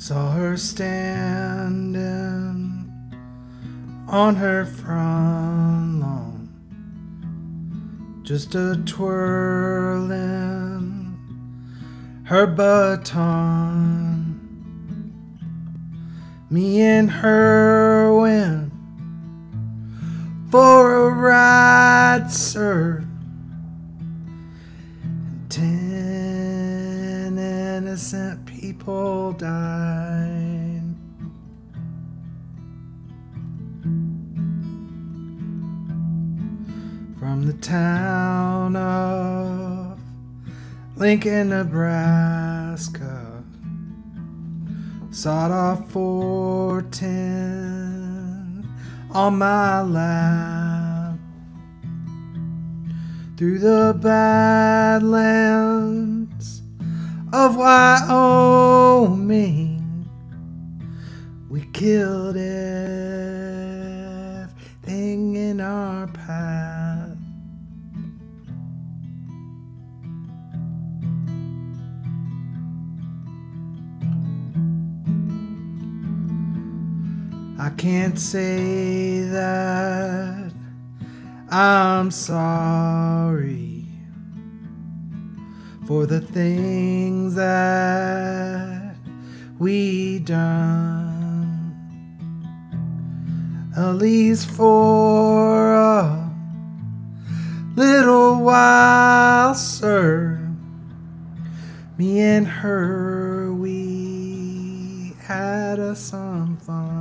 Saw her standing on her front lawn, just a twirling her baton. Me and her went for a ride, sir. Innocent people died. From the town of Lincoln, Nebraska, sawed off 410 on my lap through the badlands of Wyoming. We killed everything in our path. I can't say that I'm sorry for the things that we done. At least for a little while, sir. Me and her, we had us some fun.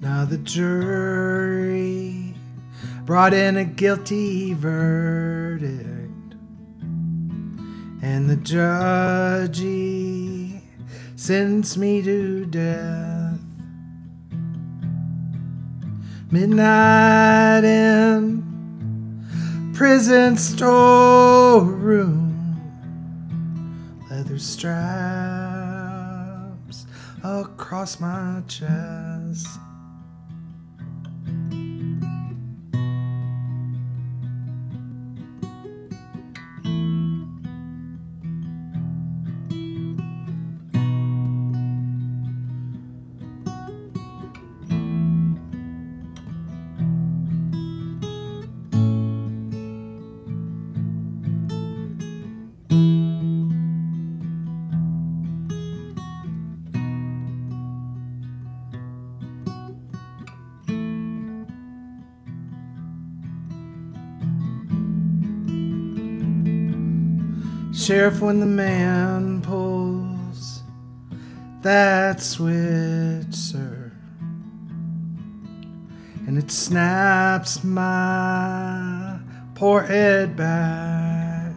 Now the jury brought in a guilty verdict, and the judge sentenced me to death. Midnight in prison storeroom, leather straps across my chest. Sheriff, when the man pulls that switch, sir, and it snaps my poor head back,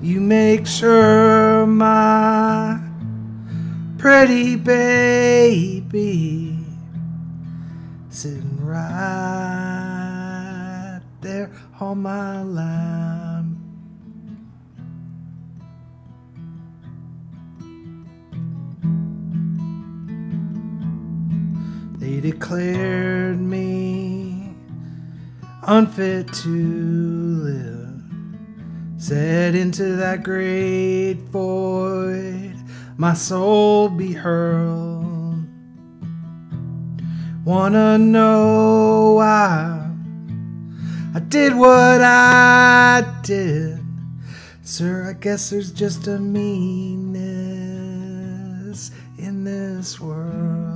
you make sure my pretty baby sitting right there on my lap. They declared me unfit to live. Said into that great void, my soul be hurled. Wanna know why I did what I did? Sir, I guess there's just a meanness in this world.